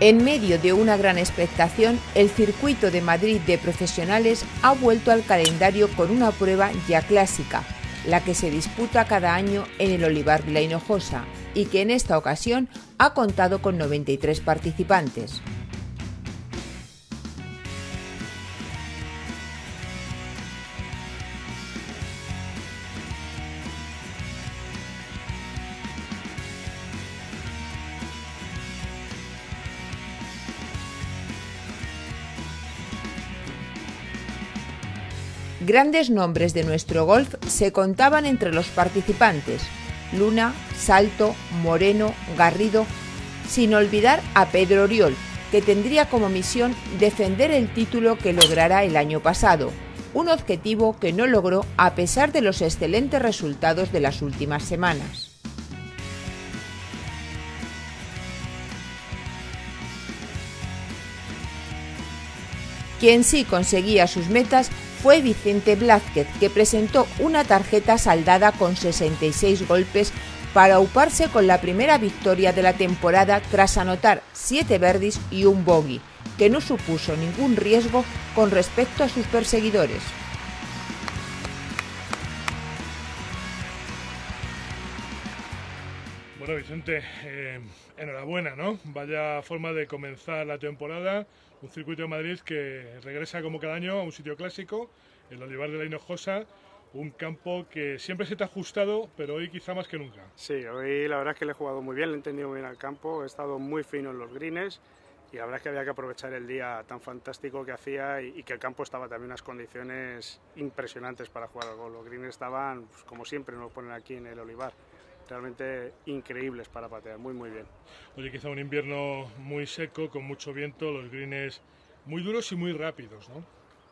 En medio de una gran expectación, el circuito de Madrid de profesionales ha vuelto al calendario con una prueba ya clásica, la que se disputa cada año en el Olivar la Hinojosa y que en esta ocasión ha contado con 93 participantes. Grandes nombres de nuestro golf se contaban entre los participantes. Luna, Salto, Moreno, Garrido, sin olvidar a Pedro Oriol, que tendría como misión defender el título que logrará el año pasado, un objetivo que no logró a pesar de los excelentes resultados de las últimas semanas. Quien sí conseguía sus metas fue Vicente Blázquez, que presentó una tarjeta saldada con 66 golpes para uparse con la primera victoria de la temporada tras anotar 7 verdis y un bogey, que no supuso ningún riesgo con respecto a sus perseguidores. Bueno, Vicente, eh, enhorabuena, ¿no? Vaya forma de comenzar la temporada. Un circuito de Madrid que regresa como cada año a un sitio clásico, el Olivar de la Hinojosa, un campo que siempre se te ha ajustado, pero hoy quizá más que nunca. Sí, hoy la verdad es que le he jugado muy bien, le he entendido muy bien al campo, he estado muy fino en los greens y la verdad es que había que aprovechar el día tan fantástico que hacía y, que el campo estaba también en unas condiciones impresionantes para jugar al gol. Los greens estaban, pues, como siempre nos ponen aquí en el Olivar realmente increíbles para patear, muy muy bien. Oye, quizá un invierno muy seco, con mucho viento, los greens muy duros y muy rápidos, ¿no?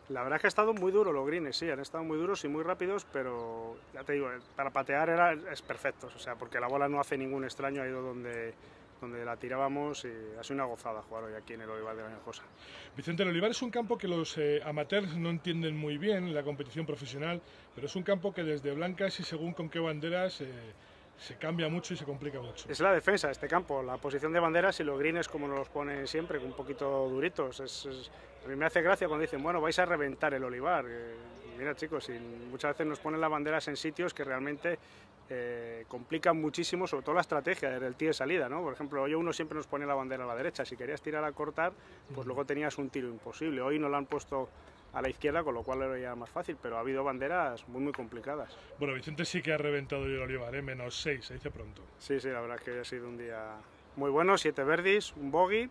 La verdad es que ha estado muy duro los greens, sí, han estado muy duros y muy rápidos, pero ya te digo, para patear era, es perfecto, o sea, porque la bola no hace ningún extraño, ha ido donde, donde la tirábamos y ha sido una gozada jugar hoy aquí en el Olivar de la. Vicente, el Olivar es un campo que los eh, amateurs no entienden muy bien, la competición profesional, pero es un campo que desde blancas y según con qué banderas... Eh, se cambia mucho y se complica mucho. Es la defensa de este campo, la posición de banderas y los greens como nos los ponen siempre, un poquito duritos. a mí me hace gracia cuando dicen, bueno, vais a reventar el olivar. Eh, mira chicos, muchas veces nos ponen las banderas en sitios que realmente eh, complican muchísimo, sobre todo la estrategia del tiro de salida. ¿no? Por ejemplo, hoy uno siempre nos pone la bandera a la derecha, si querías tirar a cortar, pues luego tenías un tiro imposible. Hoy no lo han puesto a la izquierda, con lo cual era ya más fácil, pero ha habido banderas muy, muy complicadas. Bueno, Vicente sí que ha reventado el Olivar, ¿eh? menos 6, se dice pronto. Sí, sí, la verdad es que ha sido un día muy bueno, siete verdis, un bogey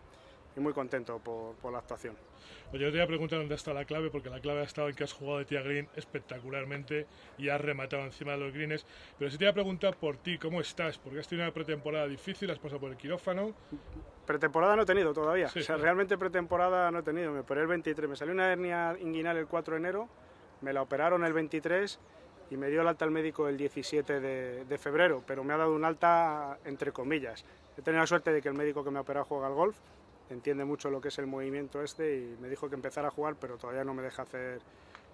y muy contento por, por la actuación. Oye, yo te voy a preguntar dónde está la clave, porque la clave ha estado en que has jugado de tía green espectacularmente y has rematado encima de los greens. Pero si te voy a preguntar por ti, ¿cómo estás? Porque has tenido una pretemporada difícil, has pasado por el quirófano. Pretemporada no he tenido todavía. o sea, realmente pretemporada no he tenido. Me operé el 23. Me salió una hernia inguinal el 4 de enero, me la operaron el 23 y me dio el alta al médico el 17 de, de, febrero, pero me ha dado un alta entre comillas. He tenido la suerte de que el médico que me ha operado juega al golf entiende mucho lo que es el movimiento este y me dijo que empezara a jugar, pero todavía no me deja hacer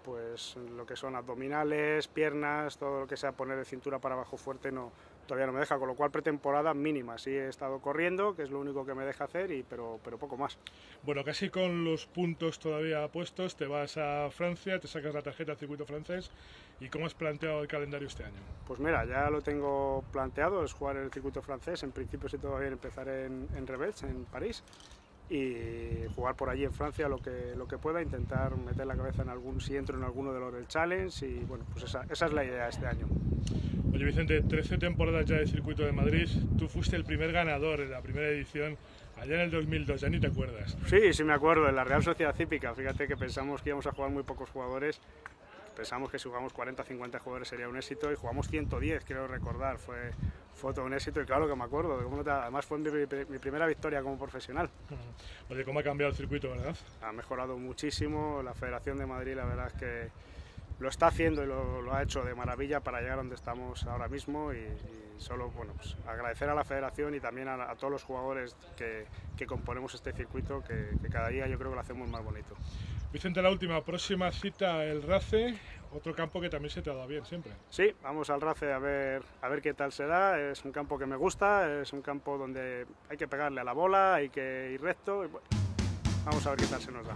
pues lo que son abdominales, piernas, todo lo que sea poner de cintura para abajo fuerte no todavía no me deja, con lo cual pretemporada mínima. Sí he estado corriendo, que es lo único que me deja hacer, y, pero, pero poco más. Bueno, casi con los puntos todavía puestos, te vas a Francia, te sacas la tarjeta del circuito francés. ¿Y cómo has planteado el calendario este año? Pues mira, ya lo tengo planteado, es jugar en el circuito francés. En principio, va bien, empezar en, en en París y jugar por allí en Francia lo que, lo que pueda, intentar meter la cabeza en algún, si entro en alguno de los del Challenge y bueno, pues esa, esa es la idea este año. Oye Vicente, 13 temporadas ya de Circuito de Madrid, tú fuiste el primer ganador en la primera edición allá en el 2002, ya ni te acuerdas. Sí, sí me acuerdo, en la Real Sociedad Cípica, fíjate que pensamos que íbamos a jugar muy pocos jugadores, pensamos que si jugamos 40 50 jugadores sería un éxito y jugamos 110, quiero recordar, fue, fue todo un éxito y claro que me acuerdo, además fue mi, mi, primera victoria como profesional. Oye, ¿cómo ha cambiado el circuito, verdad? Ha mejorado muchísimo, la Federación de Madrid la verdad es que lo está haciendo y lo, ha hecho de maravilla para llegar donde estamos ahora mismo y, solo bueno, pues agradecer a la federación y también a, todos los jugadores que, que, componemos este circuito que, que cada día yo creo que lo hacemos más bonito. Vicente, la última, próxima cita el RACE, otro campo que también se te ha dado bien siempre. Sí, vamos al RACE a ver, a ver qué tal se da. Es un campo que me gusta, es un campo donde hay que pegarle a la bola, hay que ir recto. vamos a ver qué tal se nos da.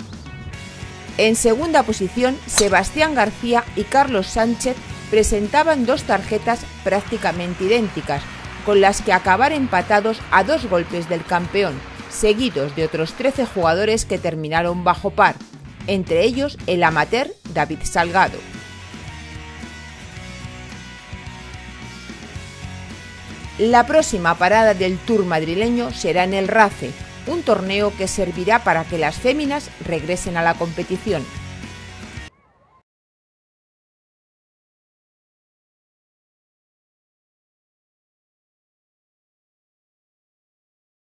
En segunda posición, Sebastián García y Carlos Sánchez presentaban dos tarjetas prácticamente idénticas, con las que acabar empatados a dos golpes del campeón, seguidos de otros 13 jugadores que terminaron bajo par, entre ellos el amateur David Salgado. La próxima parada del Tour madrileño será en el RACE, un torneo que servirá para que las féminas regresen a la competición